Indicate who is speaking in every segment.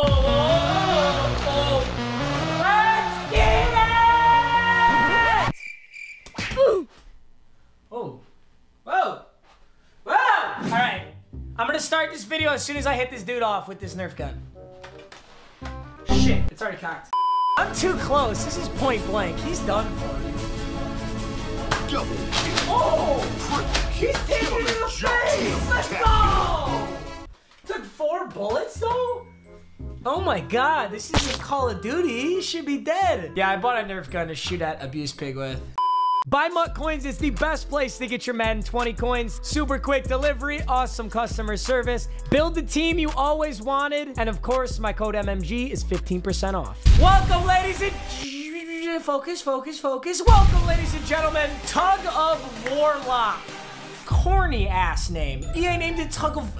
Speaker 1: Oh. Let's get it! Oh. Whoa. Whoa! All right. I'm gonna start this video as soon as I hit this dude off with this Nerf gun. Shit, it's already cocked. I'm too close. This is point blank. He's done for.
Speaker 2: Double.
Speaker 1: Oh! He's taking it in the face! Let's go! Took four bullets though? Oh my god, this isn't Call of Duty. He should be dead. Yeah, I bought a Nerf gun to shoot at Abuse Pig with. Buy Mut Coins is the best place to get your Madden 20 coins. Super quick delivery, awesome customer service, build the team you always wanted, and of course, my code MMG is 15% off. Welcome, ladies and focus, focus, focus. Welcome, ladies and gentlemen. Tug of Warlock. Corny ass name. EA named it Tug of.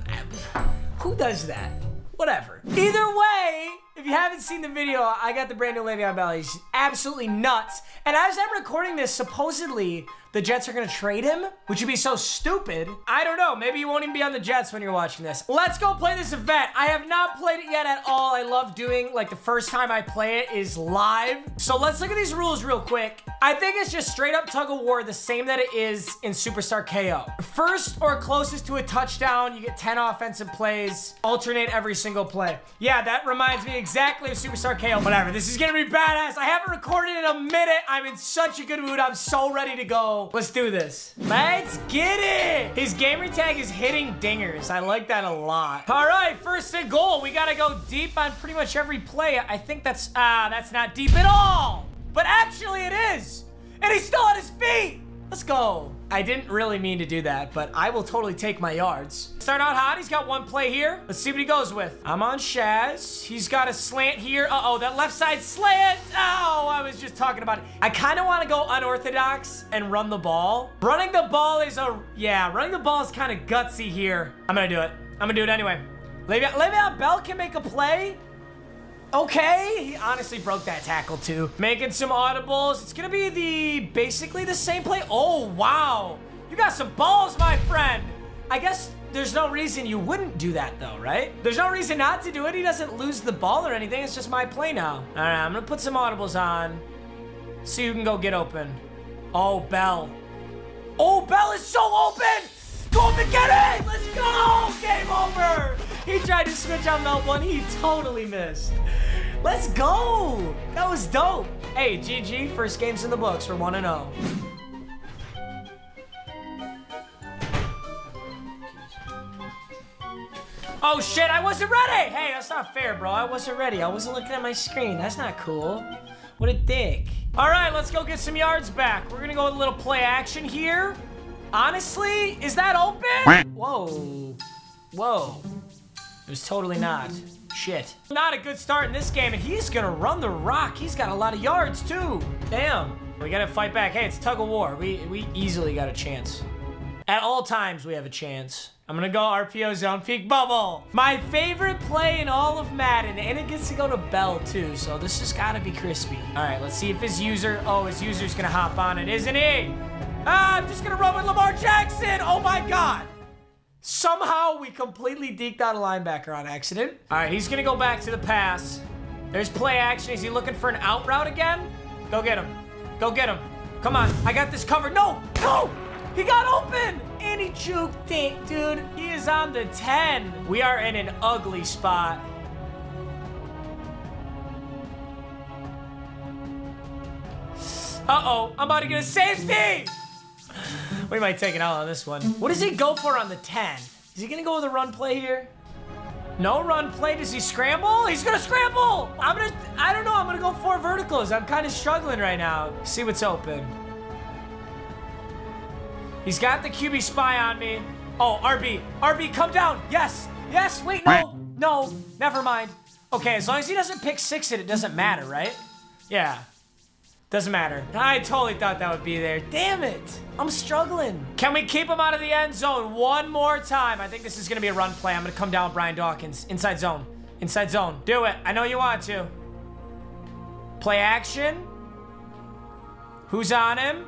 Speaker 1: Who does that? Whatever. Either way, if you haven't seen the video, I got the brand new Le'Veon Bell. He's absolutely nuts. And as I'm recording this, supposedly the Jets are gonna trade him, which would be so stupid. I don't know. Maybe you won't even be on the Jets when you're watching this. Let's go play this event. I have not played it yet at all. I love doing, like, the first time I play it is live. So let's look at these rules real quick. I think it's just straight up tug of war, the same that it is in Superstar KO. First or closest to a touchdown, you get 10 offensive plays, alternate every single play. Yeah, that reminds me exactly of Superstar KO. Whatever, this is gonna be badass. I haven't recorded in a minute. I'm in such a good mood. I'm so ready to go. Let's do this. Let's get it. His gamer tag is hitting dingers. I like that a lot. All right, first and goal. We gotta go deep on pretty much every play. I think that's, ah, that's not deep at all. But actually it is. And he's still on his feet. Let's go. I didn't really mean to do that, but I will totally take my yards. Start out hot. He's got one play here. Let's see what he goes with. I'm on Shaz. He's got a slant here. Uh-oh, that left side slant. Oh, I was just talking about it. I kind of want to go unorthodox and run the ball. Running the ball is a... Yeah, running the ball is kind of gutsy here. I'm going to do it. I'm going to do it anyway. Le'Veon, Bell can make a play. Okay, he honestly broke that tackle too. Making some audibles. It's gonna be the, basically the same play. Oh, wow. You got some balls, my friend. I guess there's no reason you wouldn't do that though, right? There's no reason not to do it. He doesn't lose the ball or anything. It's just my play now. All right, I'm gonna put some audibles on so you can go get open. Oh, Bell. Oh, Bell is so open. Go up and get it. Let's go. Game over. He tried to switch on that one. He totally missed. Let's go. That was dope. Hey, GG. First game's in the books. We're 1-0. Oh shit, I wasn't ready! Hey, that's not fair, bro. I wasn't ready. I wasn't looking at my screen. That's not cool. What a dick. All right, let's go get some yards back. We're gonna go with a little play action here. Honestly, is that open? Whoa. Whoa. It was totally not. Shit. Not a good start in this game, and he's gonna run the rock. He's got a lot of yards, too. Damn. We gotta fight back. Hey, it's tug of war. We, we easily got a chance. At all times, we have a chance. I'm gonna go RPO zone peak bubble. My favorite play in all of Madden, and it gets to go to Bell too, so this has gotta be crispy. All right, let's see if his user, oh, his user's gonna hop on it, isn't he? Ah, I'm just gonna run with Lamar Jackson. Oh my God. Somehow we completely deked out a linebacker on accident. All right, he's gonna go back to the pass. There's play action. Is he looking for an out route again? Go get him. Go get him. Come on, I got this covered. No, no, he got open. And he juked it, dude. He is on the 10. We are in an ugly spot. Uh-oh, I'm about to get a safety. We might take it out on this one. What does he go for on the 10? Is he gonna go with a run play here? No run play. Does he scramble? He's gonna scramble. I'm gonna, I don't know. I'm gonna go four verticals. I'm kind of struggling right now. See what's open. He's got the QB spy on me. Oh, RB. RB, come down. Yes. Yes. Wait, no. No. Never mind. Okay, as long as he doesn't pick six it, it doesn't matter, right? Yeah. Doesn't matter. I totally thought that would be there. Damn it. I'm struggling. Can we keep him out of the end zone one more time? I think this is going to be a run play. I'm going to come down Brian Dawkins. Inside zone. Inside zone. Do it. I know you want to. Play action. Who's on him?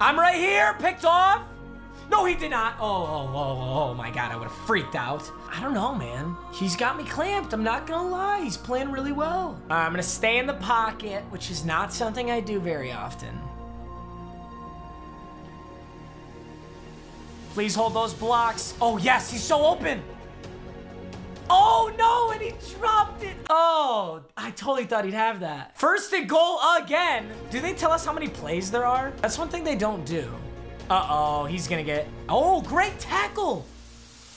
Speaker 1: I'm right here. Picked off. No, he did not. Oh, oh, oh, oh my God, I would have freaked out. I don't know, man. He's got me clamped. I'm not gonna lie. He's playing really well. All right, I'm gonna stay in the pocket, which is not something I do very often. Please hold those blocks. Oh, yes, he's so open. Oh, no, and he dropped it. Oh, I totally thought he'd have that. First and goal again. Do they tell us how many plays there are? That's one thing they don't do. Uh-oh, he's gonna get... Oh, great tackle.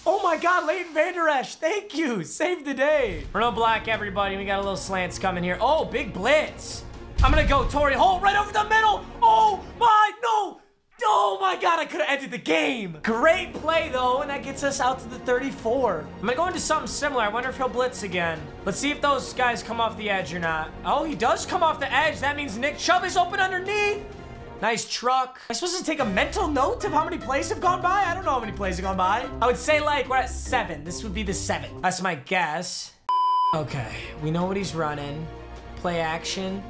Speaker 1: Oh my God, Leighton Vander Esch, thank you. Save the day. Real black, everybody. We got a little slants coming here. Oh, big blitz. I'm gonna go Torry Holt right over the middle. Oh my, no. Oh my god, I could have ended the game. Great play though, and that gets us out to the 34. I'm gonna go into something similar. I wonder if he'll blitz again. Let's see if those guys come off the edge or not. Oh, he does come off the edge. That means Nick Chubb is open underneath. Nice truck. Am I supposed to take a mental note of how many plays have gone by? I don't know how many plays have gone by. I would say like we're at seven. This would be the seven. That's my guess. Okay, we know what he's running. Play action.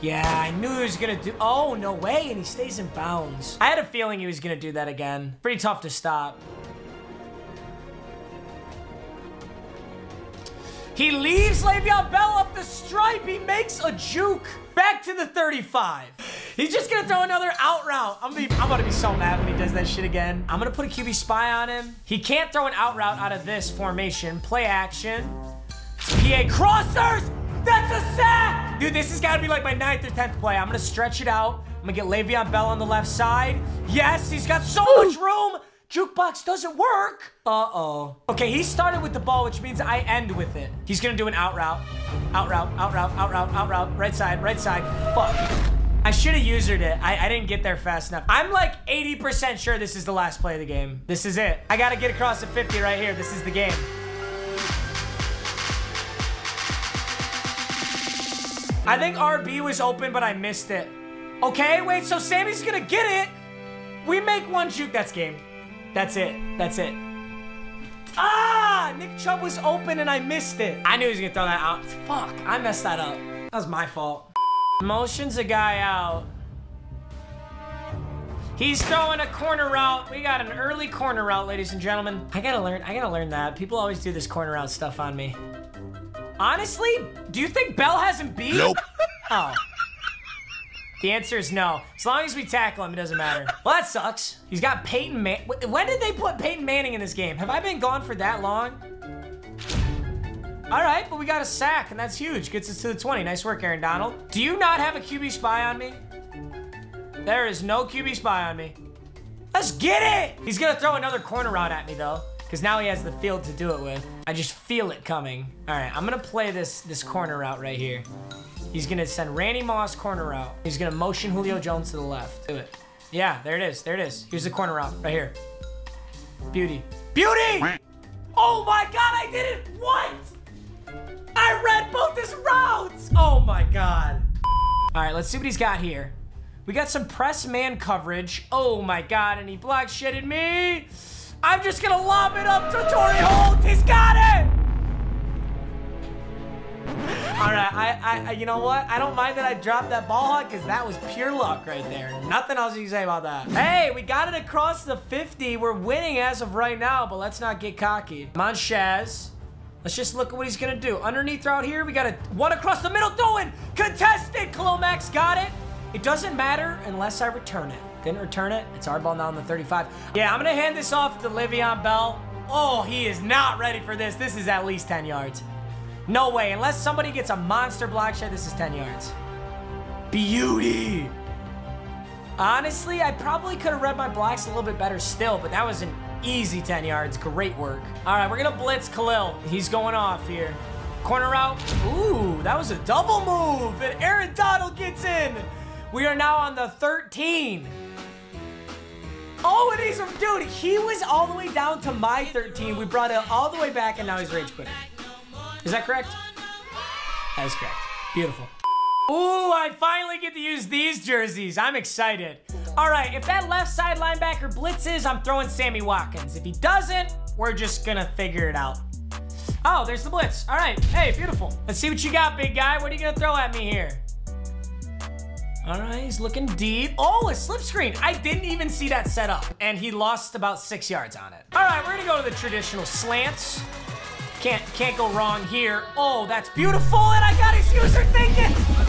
Speaker 1: Yeah, I knew he was gonna do- Oh, no way, and he stays in bounds. I had a feeling he was gonna do that again. Pretty tough to stop. He leaves Le'Veon Bell up the stripe. He makes a juke. Back to the 35. He's just gonna throw another out route. I'm gonna, be, I'm gonna be so mad when he does that shit again. I'm gonna put a QB spy on him. He can't throw an out route out of this formation. Play action. PA crossers! That's a sack! Dude, this has gotta be like my ninth or 10th play. I'm gonna stretch it out. I'm gonna get Le'Veon Bell on the left side. Yes, he's got so much room. Jukebox doesn't work. Uh-oh. Okay, he started with the ball, which means I end with it. He's gonna do an out route. Out route, out route, out route, out route. Right side, right side. Fuck. I should have usered it. I, I didn't get there fast enough. I'm like 80% sure this is the last play of the game. This is it. I gotta get across the 50 right here. This is the game. I think RB was open, but I missed it. Okay, wait, so Sammy's gonna get it. We make one juke. That's game. That's it. That's it. Ah! Nick Chubb was open and I missed it. I knew he was gonna throw that out. Fuck, I messed that up. That was my fault. Motions a guy out. He's throwing a corner route. We got an early corner route, ladies and gentlemen. I gotta learn, I gotta learn that. People always do this corner route stuff on me. Honestly, do you think Bell hasn't beat?
Speaker 2: Nope.
Speaker 1: Oh. The answer is no. As long as we tackle him, it doesn't matter. Well, that sucks. He's got Peyton Man- When did they put Peyton Manning in this game? Have I been gone for that long? All right, but we got a sack, and that's huge. Gets us to the 20. Nice work, Aaron Donald. Do you not have a QB spy on me? There is no QB spy on me. Let's get it! He's gonna throw another corner route at me, though, because now he has the field to do it with. I just feel it coming. All right, I'm gonna play this, this corner route right here. He's gonna send Randy Moss corner route. He's gonna motion Julio Jones to the left. Do it. Yeah, there it is. There it is. Here's the corner route right here. Beauty. Beauty! Oh my god, I did it! What? I read both his routes! Oh my god. All right, let's see what he's got here. We got some press man coverage. Oh my god, and he block shitted me. I'm just gonna lob it up to Torry Holt. He's got it! All right, I, I, you know what? I don't mind that I dropped that ball hog because that was pure luck right there. Nothing else you can say about that. Hey, we got it across the 50. We're winning as of right now, but let's not get cocky. Come on, Shaz. Let's just look at what he's gonna do. Underneath route here, we got a one across the middle throwing. Contested, Clomax got it. It doesn't matter unless I return it. Didn't return it. It's our ball now on the 35. Yeah, I'm gonna hand this off to Le'Veon Bell. Oh, he is not ready for this. This is at least 10 yards. No way. Unless somebody gets a monster block shot, this is 10 yards. Beauty. Honestly, I probably could have read my blocks a little bit better still, but that was an easy 10 yards. Great work. All right, we're going to blitz Khalil. He's going off here. Corner route. Ooh, that was a double move, and Aaron Donald gets in. We are now on the 13. Oh, and he's, dude, he was all the way down to my 13. We brought it all the way back, and now he's rage quitting. Is that correct? That is correct. Beautiful. Ooh, I finally get to use these jerseys. I'm excited. All right, if that left side linebacker blitzes, I'm throwing Sammy Watkins. If he doesn't, we're just gonna figure it out. Oh, there's the blitz. All right, hey, beautiful. Let's see what you got, big guy. What are you gonna throw at me here? All right, he's looking deep. Oh, a slip screen. I didn't even see that set up. And he lost about six yards on it. All right, we're gonna go to the traditional slants. Can't, can't go wrong here. Oh, that's beautiful, and I got his user thinking.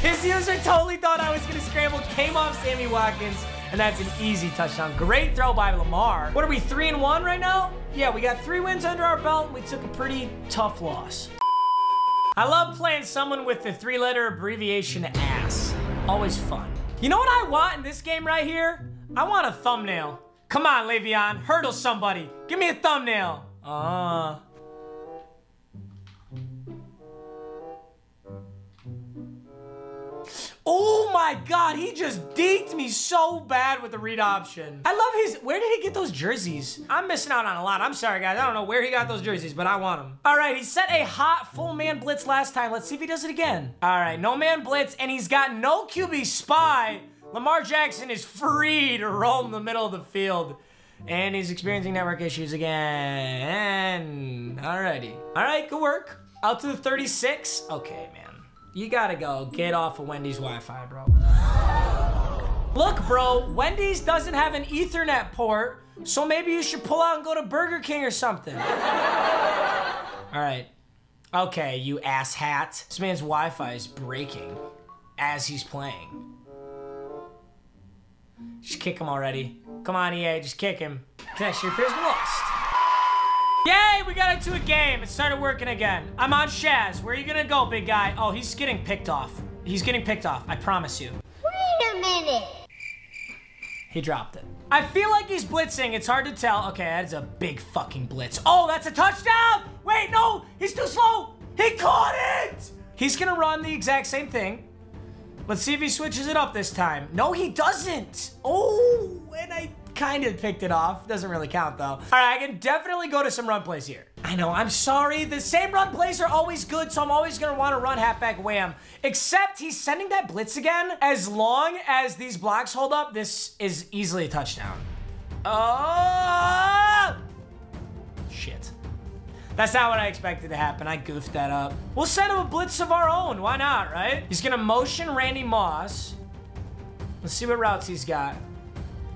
Speaker 1: His user totally thought I was gonna scramble, came off Sammy Watkins, and that's an easy touchdown. Great throw by Lamar. What are we, three and one right now? Yeah, we got three wins under our belt. We took a pretty tough loss. I love playing someone with the three-letter abbreviation ASS. Always fun. You know what I want in this game right here? I want a thumbnail. Come on, Le'Veon, hurdle somebody. Give me a thumbnail. Uh. Oh my god, he just deked me so bad with the read option. I love his, where did he get those jerseys? I'm missing out on a lot. I'm sorry, guys. I don't know where he got those jerseys, but I want them. All right, he set a hot full man blitz last time. Let's see if he does it again. All right, no man blitz, and he's got no QB spy. Lamar Jackson is free to roam the middle of the field. And he's experiencing network issues again. Alrighty. All right, good work. Out to the 36. Okay, man. You gotta go. Get off of Wendy's Wi-Fi, bro. Look, bro, Wendy's doesn't have an Ethernet port, so maybe you should pull out and go to Burger King or something. All right. Okay, you ass hat. This man's Wi-Fi is breaking as he's playing. Just kick him already. Come on, EA, just kick him. Connection appears lost. Yay, we got into a game. It started working again. I'm on Shaz. Where are you gonna go, big guy? Oh, he's getting picked off. He's getting picked off, I promise you.
Speaker 3: Wait a minute.
Speaker 1: He dropped it. I feel like he's blitzing. It's hard to tell. Okay, that's a big fucking blitz. Oh, that's a touchdown! Wait, no! He's too slow! He caught it! He's gonna run the exact same thing. Let's see if he switches it up this time. No, he doesn't. Oh, and I kind of picked it off. Doesn't really count though. All right, I can definitely go to some run plays here. I know, I'm sorry. The same run plays are always good, so I'm always gonna wanna run halfback wham. Except he's sending that blitz again. As long as these blocks hold up, this is easily a touchdown. Oh! Shit. That's not what I expected to happen. I goofed that up. We'll send him a blitz of our own. Why not, right? He's gonna motion Randy Moss. Let's see what routes he's got.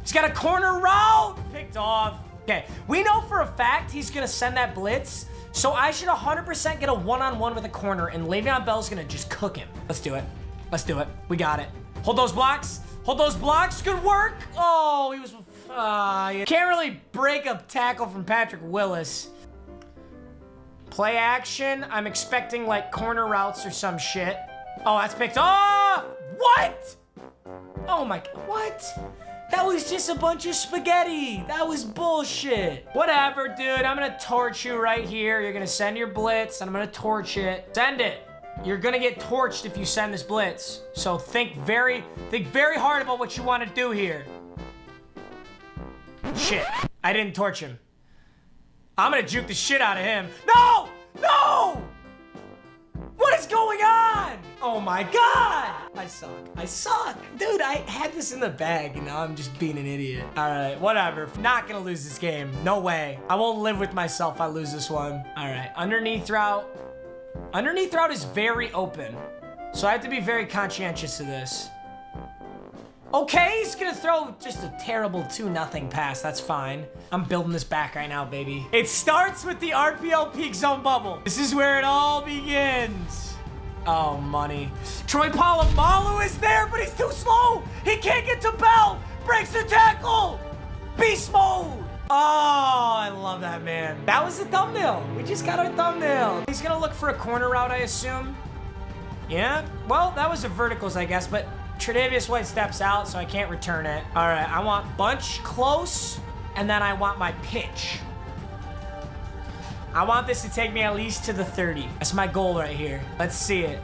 Speaker 1: He's got a corner route! Picked off. Okay, we know for a fact he's gonna send that blitz, so I should 100% get a one-on-one -on -one with a corner, and Le'Veon Bell's gonna just cook him. Let's do it. Let's do it. We got it. Hold those blocks. Hold those blocks. Good work. Oh, he was... Uh, can't really break a tackle from Patrick Willis. Play action. I'm expecting, like, corner routes or some shit. Oh, that's picked off! What? Oh my... What? That was just a bunch of spaghetti. That was bullshit. Whatever, dude. I'm gonna torch you right here. You're gonna send your blitz, and I'm gonna torch it. Send it. You're gonna get torched if you send this blitz. So think very, think very hard about what you want to do here. Shit. I didn't torch him. I'm gonna juke the shit out of him. No! No! What is going on? Oh my god! I suck. I suck. Dude, I had this in the bag and now I'm just being an idiot. All right, whatever. Not gonna lose this game. No way. I won't live with myself if I lose this one. All right, underneath route. Underneath route is very open. So I have to be very conscientious of this. Okay, he's gonna throw just a terrible 2-0 pass. That's fine. I'm building this back right now, baby. It starts with the RPO peak zone bubble. This is where it all begins. Oh, money. Troy Polamalu is there, but he's too slow. He can't get to Bell. Breaks the tackle. Beast mode. Oh, I love that, man. That was the thumbnail. We just got our thumbnail. He's gonna look for a corner route, I assume. Yeah, well, that was a verticals, I guess, but Tre'Davious White steps out, so I can't return it. All right, I want bunch close, and then I want my pitch. I want this to take me at least to the 30. That's my goal right here. Let's see it.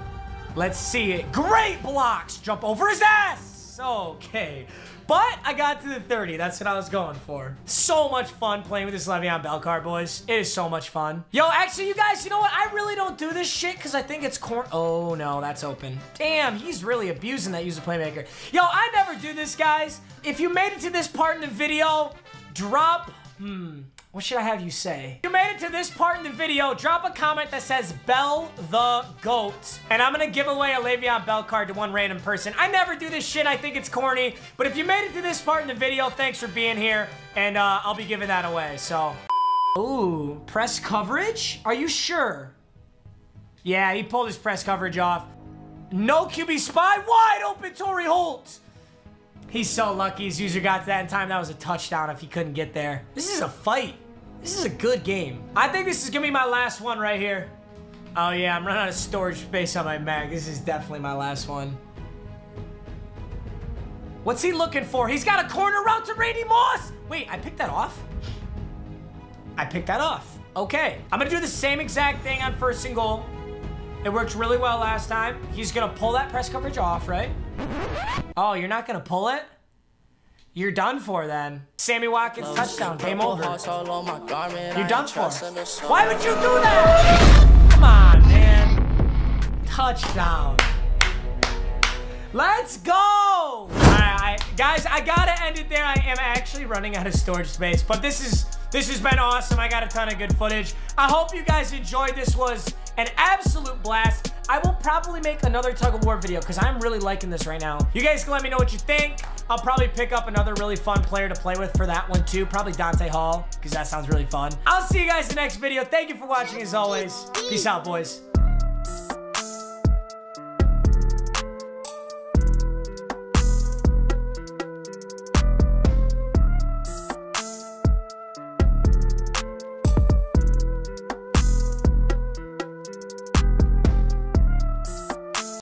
Speaker 1: Let's see it. Great blocks. Jump over his ass. Okay. But I got to the 30. That's what I was going for. So much fun playing with this Le'Veon Bell card, boys. It is so much fun. Yo, actually, you guys, you know what? I really don't do this shit because I think it's corn. Oh, no, that's open. Damn, he's really abusing that user playmaker. Yo, I never do this, guys. If you made it to this part in the video, drop... Hmm. What should I have you say? You made it to this part in the video. Drop a comment that says Bell the GOAT. And I'm gonna give away a Le'Veon Bell card to one random person. I never do this shit. I think it's corny. But if you made it to this part in the video, thanks for being here. And uh, I'll be giving that away, so. Ooh, press coverage? Are you sure? Yeah, he pulled his press coverage off. No QB spy, wide open Torry Holt. He's so lucky his user got to that in time. That was a touchdown if he couldn't get there. This is a fight. This is a good game. I think this is gonna be my last one right here. Oh yeah, I'm running out of storage space on my Mac. This is definitely my last one. What's he looking for? He's got a corner route to Randy Moss. Wait, I picked that off? I picked that off. Okay, I'm gonna do the same exact thing on first and goal. It worked really well last time. He's gonna pull that press coverage off, right? Oh, you're not gonna pull it? You're done for then. Sammy Watkins touchdown, game over. You're done for. Why would you do that? Come on, man. Touchdown. Let's go! All right, guys, I gotta end it there. I am actually running out of storage space, but this is this has been awesome. I got a ton of good footage. I hope you guys enjoyed. This was an absolute blast. I will probably make another tug of war video because I'm really liking this right now. You guys can let me know what you think. I'll probably pick up another really fun player to play with for that one too. Probably Dante Hall because that sounds really fun. I'll see you guys in the next video. Thank you for watching as always. Peace out, boys.